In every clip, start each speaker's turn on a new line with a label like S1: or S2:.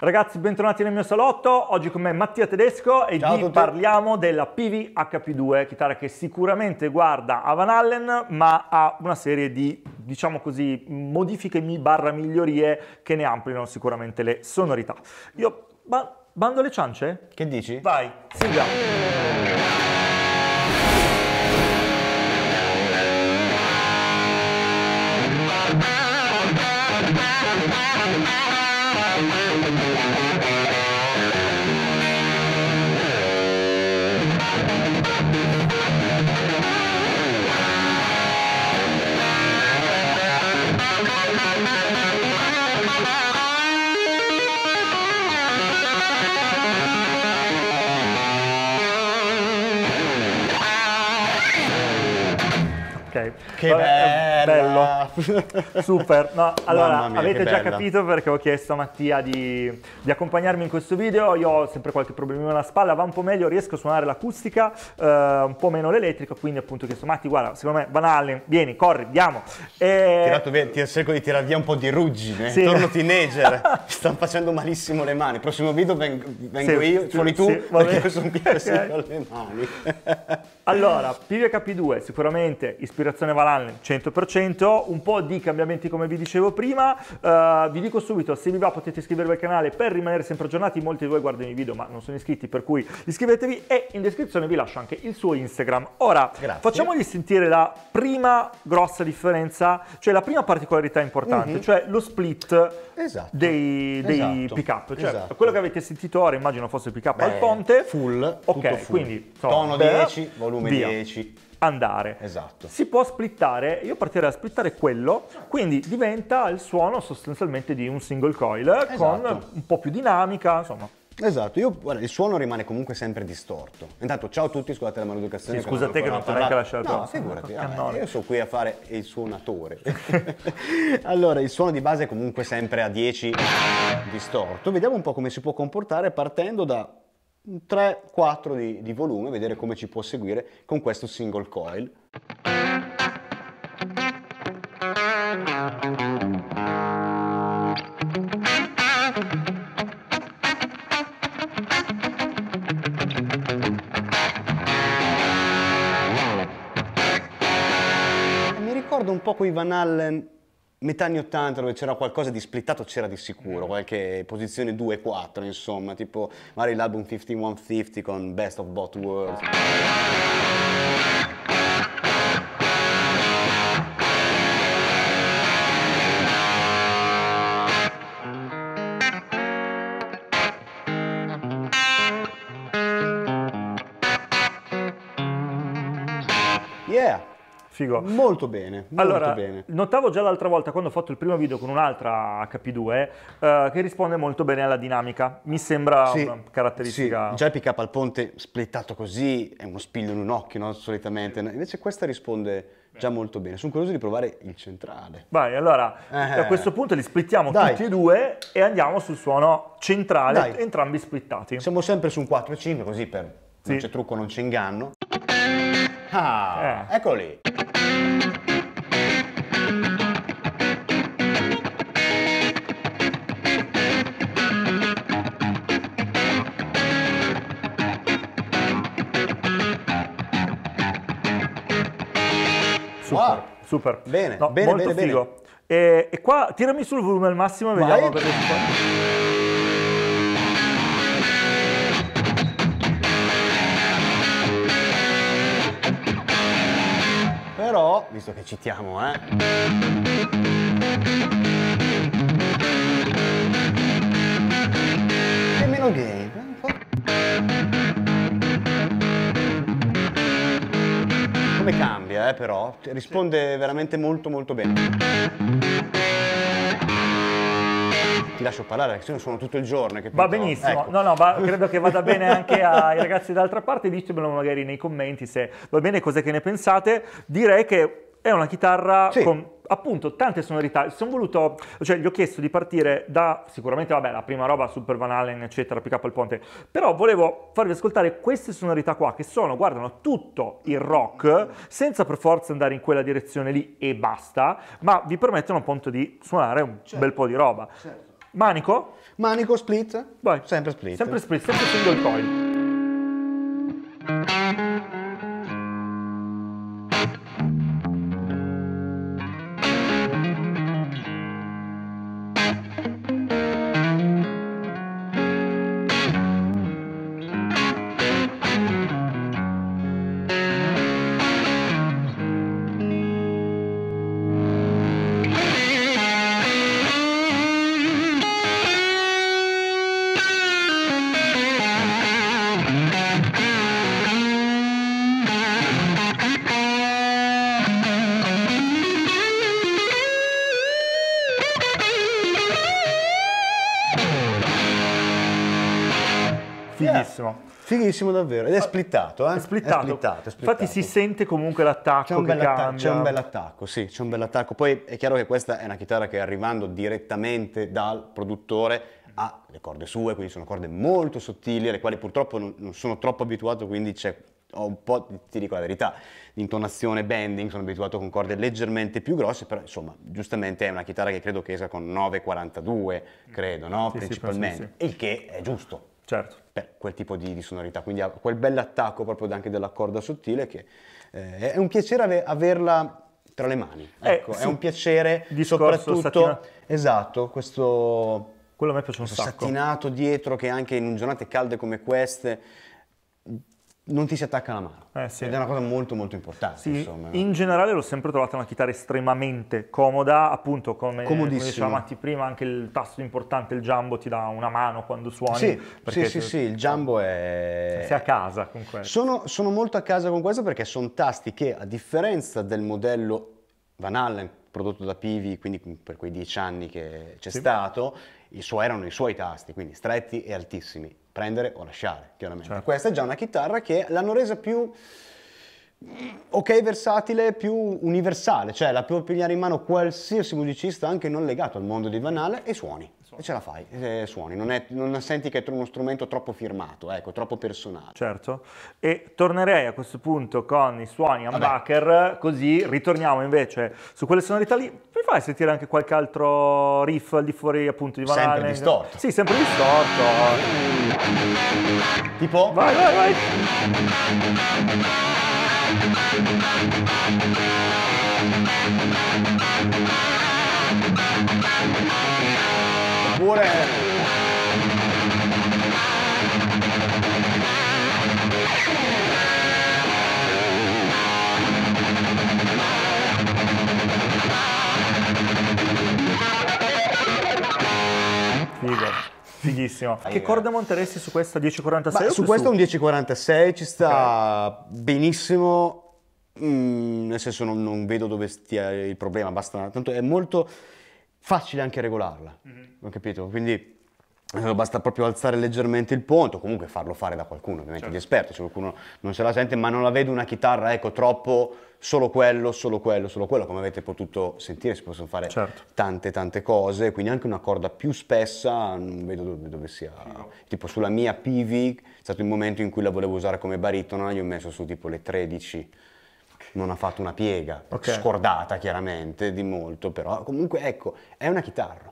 S1: Ragazzi, bentornati nel mio salotto. Oggi con me Mattia Tedesco e vi parliamo della PV HP2, chitarra che sicuramente guarda a Van Allen, ma ha una serie di, diciamo così, modifiche barra migliorie che ne ampliano sicuramente le sonorità. Io ba- bando le ciance?
S2: Che dici?
S1: Vai, sigla.
S2: Che
S1: Vabbè,
S2: bella!
S1: bello. Super, no, allora
S2: mia,
S1: avete già
S2: bella.
S1: capito perché ho chiesto a Mattia di, di accompagnarmi in questo video, io ho sempre qualche problemino alla spalla, va un po' meglio, riesco a suonare l'acustica, eh, un po' meno l'elettrico, quindi appunto ho chiesto Matti guarda, secondo me Van Allen, vieni, corri, andiamo. E...
S2: Tirato via, ti cerco di tirare via un po' di ruggine,
S1: Sì.
S2: torno teenager, mi stanno facendo malissimo le mani, prossimo video vengo, vengo
S1: Sì,
S2: io, suoni tu,
S1: sì,
S2: perché sono qui così
S1: Ok.
S2: con le mani.
S1: Allora, PVHP2 sicuramente ispirazione Van Allen 100%, un po' di cambiamenti come vi dicevo prima, Eh, vi dico subito se vi va potete iscrivervi al canale per rimanere sempre aggiornati, molti di voi guardano i video ma non sono iscritti per cui iscrivetevi e in descrizione vi lascio anche il suo Instagram. Ora
S2: Grazie.
S1: facciamogli sentire la prima grossa differenza, cioè la prima particolarità importante, cioè lo split
S2: Esatto.
S1: dei, dei
S2: Esatto.
S1: pick up, cioè
S2: Esatto.
S1: quello che avete sentito ora immagino fosse il pick up al
S2: Beh,
S1: ponte.
S2: full,
S1: ok,
S2: full.
S1: quindi insomma,
S2: Tono
S1: beh,
S2: 10, volume
S1: via.
S2: 10.
S1: andare.
S2: Esatto.
S1: Si può splittare, io partirei a splittare quello, quindi diventa il suono sostanzialmente di un single coil con
S2: Esatto.
S1: un po' più dinamica, insomma.
S2: Esatto, io, guarda, il suono rimane comunque sempre distorto. Intanto, ciao a tutti, scusate la maleducazione.
S1: Sì, scusa te che non ti ho neanche lasciato-
S2: No, figurati,
S1: Cannone.
S2: io sono qui a fare il suonatore. allora, il suono di base è comunque sempre a 10 distorto. Vediamo un po' come si può comportare partendo da 3-4 di, di volume, vedere come ci può seguire con questo single coil. Mi ricordo un po' quei Van Allen metà anni 80 dove c'era qualcosa di splittato c'era di sicuro, qualche posizione 2-4 insomma, tipo magari l'album 5150 con Best of Both Worlds. Yeah,
S1: Figo.
S2: molto bene, molto
S1: Allora,
S2: bene.
S1: notavo già l'altra volta quando ho fatto il primo video con un'altra HP2 eh, che risponde molto bene alla dinamica. Mi sembra
S2: Sì,
S1: una caratteristica.
S2: sì, già il pick up al ponte splittato così è uno spiglio in un occhio, no? solitamente. Invece questa risponde già molto bene. Sono curioso di provare il centrale.
S1: Vai, allora
S2: Eh.
S1: a questo punto li splittiamo
S2: Dai.
S1: tutti e due e andiamo sul suono centrale,
S2: Dai.
S1: entrambi splittati.
S2: Siamo sempre su un 4-5 così per
S1: Sì.
S2: non c'è trucco, non c'è inganno. Ah,
S1: Eh.
S2: eccolo lì.
S1: Super,
S2: Wow.
S1: super.
S2: Bene,
S1: No,
S2: bene,
S1: molto
S2: bene,
S1: figo. E, e qua tirami sul volume al massimo e
S2: Vai.
S1: vediamo perché si fa.
S2: Visto che citiamo, eh. E meno fa- Come cambia, eh, però? Cioè, Risponde veramente molto molto bene. Ti lascio parlare perché se no sono tutto il giorno. capito?
S1: Va benissimo,
S2: Ecco.
S1: no, no, va- credo che vada bene anche ai ragazzi d'altra parte, ditemelo magari nei commenti se va bene, cos'è che ne pensate. Direi che è una chitarra
S2: Sì.
S1: con appunto tante sonorità. Sono voluto, cioè gli ho chiesto di partire da sicuramente, vabbè, la prima roba Super Van Halen, eccetera, pick up al ponte, però volevo farvi ascoltare queste sonorità qua che sono, guardano tutto il rock senza per forza andare in quella direzione lì e basta, ma vi permettono appunto di suonare un bel po' di roba. Manico?
S2: Manico split?
S1: Vai.
S2: Sempre split.
S1: Sempre split, sempre single coil. Fighissimo.
S2: Fighissimo davvero. Ed è splittato, eh?
S1: È splittato.
S2: È splittato, è
S1: Infatti si sente comunque l'attacco
S2: C'è un,
S1: che cambia.
S2: c'è un bel attacco, sì, c'è un bel attacco. Poi è chiaro che questa è una chitarra che arrivando direttamente dal produttore ha le corde sue, quindi sono corde molto sottili, alle quali purtroppo non, sono troppo abituato, quindi c'è, ho un po', ti dico la verità, di intonazione, bending, sono abituato con corde leggermente più grosse, però insomma, giustamente è una chitarra che credo che esca con 9,42, credo, no?
S1: Sì, sì,
S2: Principalmente,
S1: penso di
S2: il che è giusto
S1: Certo.
S2: Per quel tipo di, di sonorità, quindi ha quel bell'attacco proprio anche della corda sottile che eh, è un piacere ave- averla tra le mani,
S1: Eh,
S2: ecco,
S1: sì.
S2: è un piacere soprattutto,
S1: sattina-
S2: esatto, questo
S1: Quello a me piace un sacco.
S2: sattinato dietro che anche in giornate calde come queste non ti si attacca la mano,
S1: Eh, sì.
S2: ed è una cosa molto molto importante,
S1: Sì,
S2: insomma.
S1: in generale l'ho sempre trovata una chitarra estremamente comoda, appunto come, come diceva Matti prima, anche il tasto importante, il jumbo ti dà una mano quando suoni.
S2: Sì, sì, sì, sì, il Jumbo è...
S1: Sei a casa con questo.
S2: Sono, sono molto a casa con questo perché sono tasti che, a differenza del modello Van Allen prodotto da Pivi, quindi per quei dieci anni che c'è
S1: Sì.
S2: stato, i suoi erano i suoi tasti, quindi stretti e altissimi, prendere o lasciare, chiaramente.
S1: Certo.
S2: Questa è già una chitarra che l'hanno resa più ok, versatile, più universale, cioè la può pigliare in mano qualsiasi musicista anche non legato al mondo di Van Halen e suoni. E ce la fai, e suoni, non, è- non senti che è uno strumento troppo firmato, ecco, troppo personale.
S1: Certo, e tornerei a questo punto con i suoni humbucker, così ritorniamo invece su quelle sonorità lì. Mi fai sentire anche qualche altro riff al di fuori appunto di Van
S2: Sempre
S1: Halen?
S2: distorto.
S1: Sì, sempre distorto.
S2: Tipo?
S1: Vai, vai, vai.
S2: Thank
S1: you. Fighissimo. Che corde monteresti su questa 1046?
S2: Ma su
S1: più
S2: questo un 1046 ci sta benissimo, mm, nel senso non, non vedo dove stia il problema, basta, tanto è molto facile anche regolarla, ho capito? Quindi basta proprio alzare leggermente il ponto, comunque farlo fare da qualcuno, ovviamente di esperto, se qualcuno non se la sente, ma non la vedo una chitarra, ecco, troppo solo quello, solo quello, solo quello, come avete potuto sentire, si possono fare
S1: Certo.
S2: tante tante cose, quindi anche una corda più spessa, non vedo dove, dove sia. Tipo sulla mia PV, è stato il momento in cui la volevo usare come baritona, gli ho messo su tipo le 13, non ha fatto una piega,
S1: Ok.
S2: scordata chiaramente di molto, però comunque ecco, è una chitarra.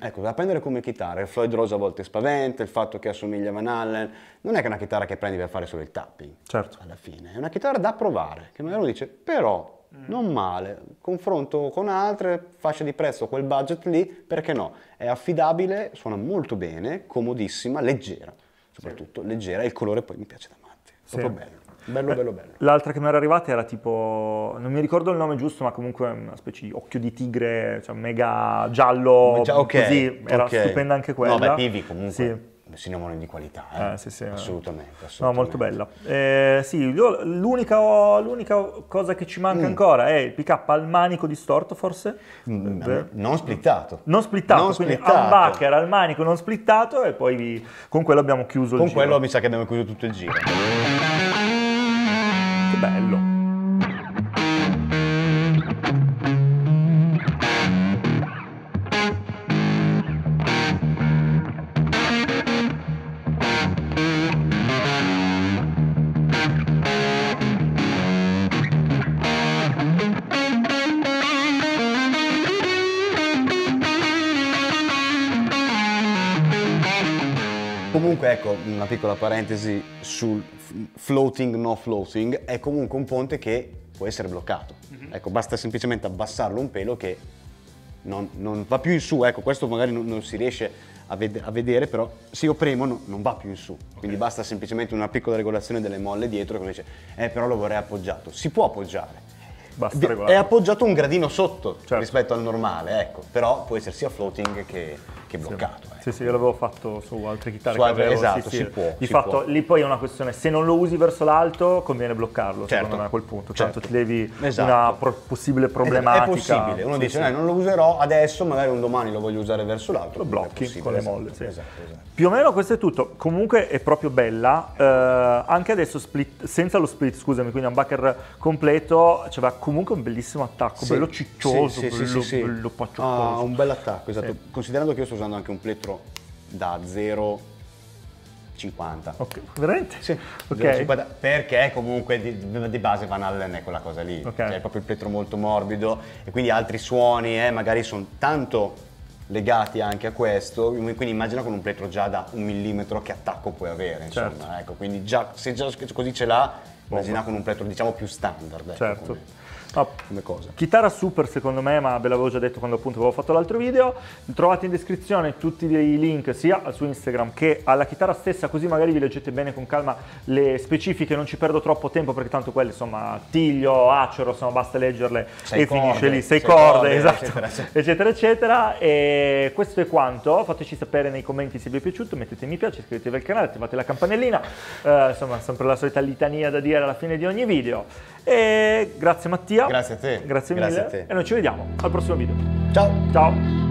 S2: Ecco, da prendere come chitarra, il Floyd Rose a volte spaventa, il fatto che assomiglia a Van Allen, non è che è una chitarra che prendi per fare solo il tapping
S1: Certo.
S2: alla fine. È una chitarra da provare, che magari uno dice, però, non male, confronto con altre, fasce di prezzo, quel budget lì, perché no? È affidabile, suona molto bene, comodissima, leggera, soprattutto leggera, e il colore poi mi piace da matti, proprio bello, bello, bello, bello.
S1: L'altra che mi era arrivata era tipo, non mi ricordo il nome giusto, ma comunque una specie di occhio di tigre, cioè mega giallo,
S2: Già, ok,
S1: così, era
S2: ok.
S1: stupenda anche quella.
S2: No, beh, Pivi comunque,
S1: Sì.
S2: sinonimo di qualità, eh?
S1: Eh, sì, sì.
S2: assolutamente,
S1: No,
S2: assolutamente.
S1: molto bella. Eh, sì, l'unica, l'unica cosa che ci
S2: Mm.
S1: manca ancora è il pick up al manico distorto, forse?
S2: Mm,
S1: Eh,
S2: Non splittato.
S1: Non splittato,
S2: Non
S1: quindi
S2: splittato.
S1: humbucker al manico non splittato e poi vi- con quello abbiamo chiuso il
S2: Con
S1: giro.
S2: quello mi sa che abbiamo chiuso tutto il giro.
S1: Bello.
S2: Ecco, una piccola parentesi sul floating, no floating, è comunque un ponte che può essere bloccato. Mm-hmm. Ecco, basta semplicemente abbassarlo un pelo che non, non va più in su, ecco, questo magari non, non si riesce a, ved- a, vedere, però se io premo no, non va più in su, quindi okay. basta semplicemente una piccola regolazione delle molle dietro che dice, eh però lo vorrei appoggiato, si può appoggiare.
S1: Basta
S2: regolare. È appoggiato un gradino sotto certo. rispetto al normale, ecco, però può essere sia floating che, che bloccato.
S1: Sì. Sì, sì, io l'avevo fatto su altre chitarre
S2: su
S1: altre,
S2: avevo, esatto,
S1: sì,
S2: si può.
S1: Di
S2: si
S1: fatto
S2: può.
S1: lì poi è una questione, se non lo usi verso l'alto conviene bloccarlo, certo. secondo me a quel punto, certo. tanto ti levi
S2: esatto.
S1: una pro- possibile problematica.
S2: È possibile, uno dice eh, non lo userò adesso, magari un domani lo voglio usare verso l'alto.
S1: Lo blocchi con le
S2: esatto,
S1: molle,
S2: esatto, esatto.
S1: Più o meno questo è tutto, comunque è proprio bella, eh, anche adesso split, senza lo split, scusami, quindi un backer completo, c'aveva comunque un bellissimo attacco, bello ciccioso, bello, bello paccioccoso.
S2: Ah, un bel attacco, esatto, considerando che io sto usando anche un plettro da 0,50.
S1: Ok, veramente?
S2: Sì,
S1: okay.
S2: 0,50 perché comunque di, di, base Van Allen è quella cosa lì, okay. cioè è proprio il plettro molto morbido e quindi altri suoni eh, magari sono tanto legati anche a questo, quindi immagina con un plettro già da un millimetro che attacco puoi avere, insomma, certo. ecco, quindi già, se già così ce l'ha, immagina con un plettro diciamo più standard. Ecco,
S1: certo.
S2: Come
S1: Ah, come cosa. Chitarra super secondo me, ma ve l'avevo già detto quando appunto avevo fatto l'altro video. Trovate in descrizione tutti i link sia su Instagram che alla chitarra stessa, così magari vi leggete bene con calma le specifiche, non ci perdo troppo tempo perché tanto quelle insomma tiglio, acero, insomma basta leggerle sei e corde, finisce lì, sei, sei corde, corde, esatto, eccetera eccetera. eccetera eccetera. E questo è quanto, fateci sapere nei commenti se vi è piaciuto, mettete mi piace, iscrivetevi al canale, attivate la campanellina, uh, insomma sempre la solita litania da dire alla fine di ogni video. E grazie Mattia.
S2: Grazie a te.
S1: Grazie, Grazie mille. A te. E noi ci vediamo al prossimo video.
S2: Ciao.
S1: Ciao.